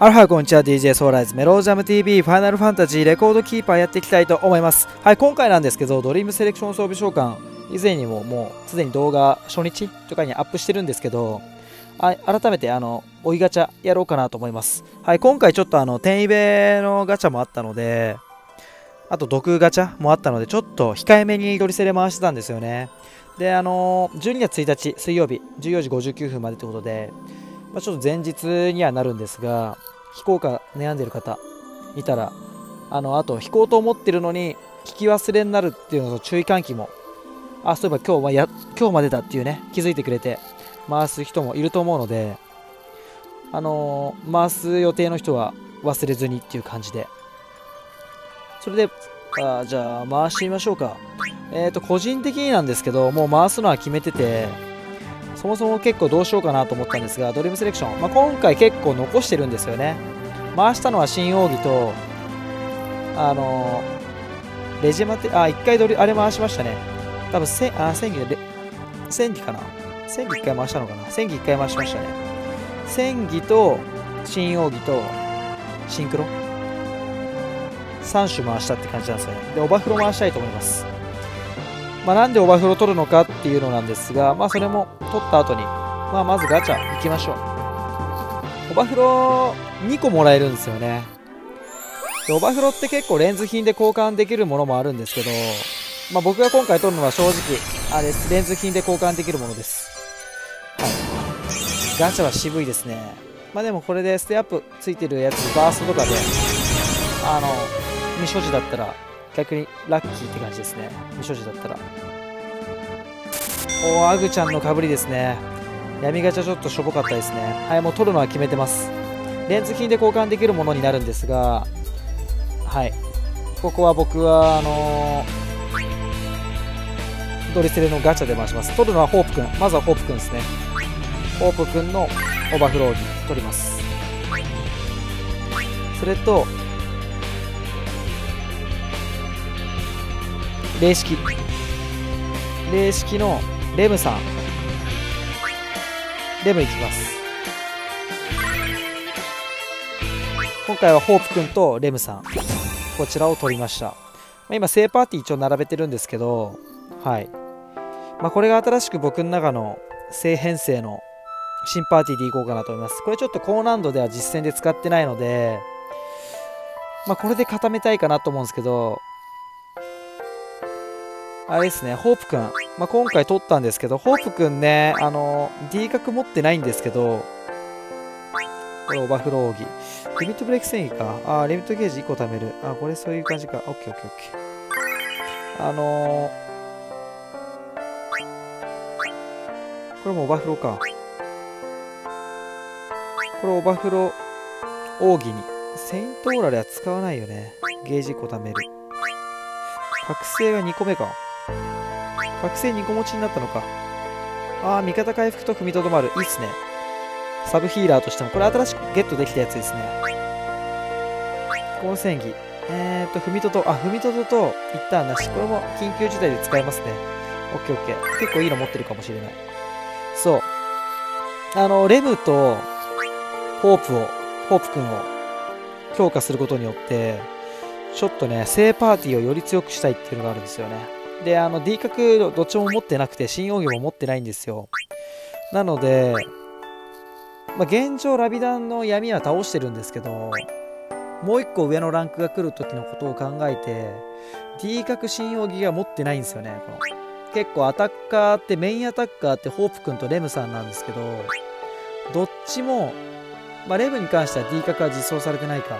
アロハこんにちは。DJ ソーライズメロージャム TV ファイナルファンタジーレコードキーパーやっていきたいと思います。はい今回なんですけどドリームセレクション装備召喚。以前にももうすでに動画初日とかにアップしてるんですけどあ改めてあの追いガチャやろうかなと思います。はい今回ちょっとあの天イベのガチャもあったのであと毒ガチャもあったのでちょっと控えめにドリセレ回してたんですよね。であの12月1日水曜日14時59分までということでまあ、ちょっと前日にはなるんですが、飛行か悩んでる方いたら、あの、あと、飛行と思ってるのに、聞き忘れになるっていうのと注意喚起も、あ、そういえば今日はや、今日までだっていうね、気づいてくれて、回す人もいると思うので、あのー、回す予定の人は忘れずにっていう感じで。それで、あじゃあ回してみましょうか。えっ、ー、と、個人的になんですけど、もう回すのは決めてて、そもそも結構どうしようかなと思ったんですが、ドリームセレクション、まあ、今回結構残してるんですよね。回したのは新奥義と、あのー、レジマテ、あ、1回ドリ、あれ回しましたね。多分せ、あ、戦技、戦技かな？戦技1回回したのかな？戦技1回回しましたね。戦技と、新奥義と、シンクロ？3種回したって感じなんですよね。で、オバフロ回したいと思います。まあ、なんでオーバーフロー取るのかっていうのなんですが、まあ、それも取った後に、まあ、まずガチャ行きましょう。オバフロ2個もらえるんですよね。でオバフロって結構レンズ品で交換できるものもあるんですけど、まあ、僕が今回取るのは正直、あれ。レンズ品で交換できるものです。はい。ガチャは渋いですね。まあでもこれでステアップついてるやつ、バーストとかで、あの、未所持だったら逆にラッキーって感じですね。未所持だったら。おおアグちゃんのかぶりですね。闇ガチャちょっとしょぼかったですね。はいもう取るのは決めてます。レンズ金で交換できるものになるんですがはい。ここは僕はあのー、ドリセレのガチャで回します。取るのはホープくん。まずはホープくんですね。ホープくんのオーバーフローに取ります。それと霊式。霊式のレムさん。レムいきます。今回はホープくんとレムさん。こちらを取りました、今聖パーティー一応並べてるんですけどはい。まあ、これが新しく僕の中の聖編成の新パーティーでいこうかなと思います。これちょっと高難度では実戦で使ってないのでまあ、これで固めたいかなと思うんですけどあれですね、ホープくん。まあ、今回取ったんですけど、ホープくんね、あの、D 角持ってないんですけど、これオーバーフロー奥義。リミットブレーキ繊維か。あ、リミットゲージ1個貯める。あ、これそういう感じか。オッケーオッケーオッケー。あのー、これもオーバーフローか。これオーバーフロー奥義に。セイントオーラでは使わないよね。ゲージ1個貯める。覚醒が2個目か。覚醒2個持ちになったのか。ああ、味方回復と踏みとどまる。いいっすね。サブヒーラーとしても、これ新しくゲットできたやつですね。この戦技。えーと、踏みとど、あ、踏みとどと、一旦なし。これも緊急事態で使えますね。オッケーオッケー。結構いいの持ってるかもしれない。そう。あの、レムと、ホープを、ホープくんを強化することによって、ちょっとね、正パーティーをより強くしたいっていうのがあるんですよね。で、あの、D 角どっちも持ってなくて、新奥義も持ってないんですよ。なので、まあ、現状、ラビダンの闇は倒してるんですけど、もう一個上のランクが来る時のことを考えて、D 角新奥義が持ってないんですよね。この結構アタッカーって、メインアタッカーってホープ君とレムさんなんですけど、どっちも、まあ、レムに関しては D 角は実装されてないか。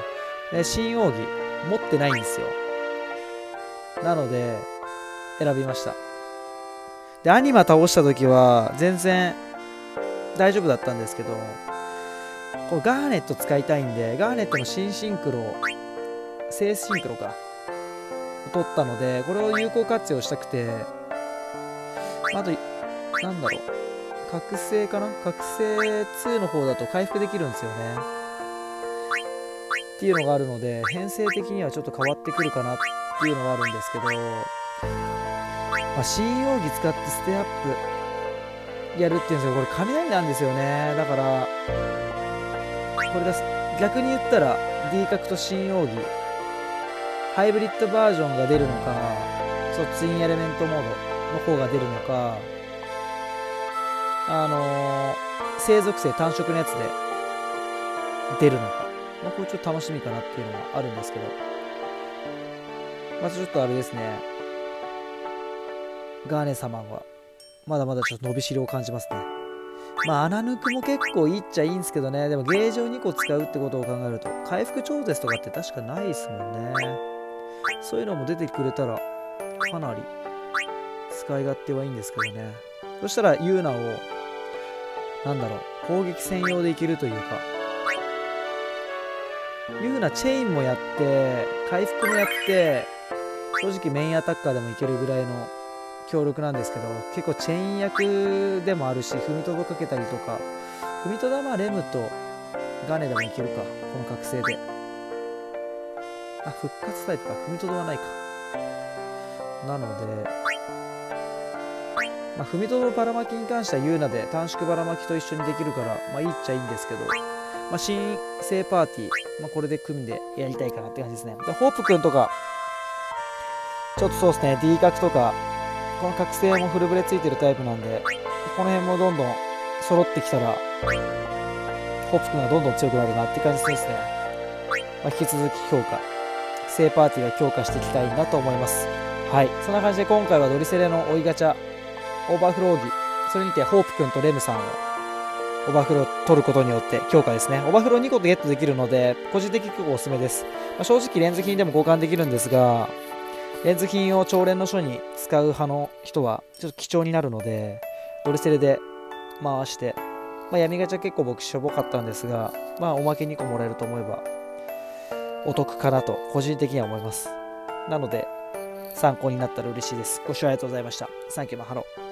新奥義持ってないんですよ。なので、選びました。でアニマ倒した時は全然大丈夫だったんですけどこれガーネット使いたいんでガーネットの新シンクロ正シンクロか取ったのでこれを有効活用したくてあとなんだろう覚醒かな？覚醒2の方だと回復できるんですよね。っていうのがあるので編成的にはちょっと変わってくるかなっていうのがあるんですけどまあ、新容疑使ってステアップやるっていうんですけど、これ雷なんですよね。だから、これが逆に言ったら D 角と新奥義ハイブリッドバージョンが出るのかそうツインエレメントモードの方が出るのか。あのー、生属性単色のやつで出るのか、まあ、これちょっと楽しみかなっていうのがあるんですけど。まずちょっとあれですね。ガーネ様はまだまだちょっと伸びしろを感じますね。まあ穴抜くも結構いいっちゃいいんですけどね。でもゲージを2個使うってことを考えると回復超絶とかって確かないですもんね。そういうのも出てくれたらかなり使い勝手はいいんですけどね。そしたらユーナをなんだろう。攻撃専用でいけるというか。ユーナチェインもやって回復もやって正直メインアタッカーでもいけるぐらいの強力なんですけど結構チェイン役でもあるし踏みとどかけたりとか踏みとだまレムとガネでもいけるかこの覚醒で。あ復活タイプか。踏みとどはないか。なので、まあ、踏みとどばらまきに関してはユーナで短縮ばらまきと一緒にできるからまあいいっちゃいいんですけどまあ、新生パーティー、まあ、これで組んでやりたいかなって感じですね。で、ホープくんとか、ちょっとそうですね、D 角とか、この覚醒もフルブレついてるタイプなんで、この辺もどんどん揃ってきたら、ホップ君がどんどん強くなるなって感じですね。まあ、引き続き強化、聖パーティーが強化していきたいなと思います。はい、そんな感じで今回はドリセレの追いガチャ、オーバーフロー奥義、それにてホープ君とレムさんをオーバーフロー取ることによって強化ですね。オーバーフロー2個とゲットできるので、個人的に結構おすすめです。まあ、正直レンズ品でも交換できるんですが、レンズ品を朝練の書に使う派の人はちょっと貴重になるのでドリセレで回して、まあ、闇ガチャ結構僕しょぼかったんですが、まあ、おまけ2個もらえると思えばお得かなと個人的には思います。なので参考になったら嬉しいです。ご視聴ありがとうございました。サンキュー mahalo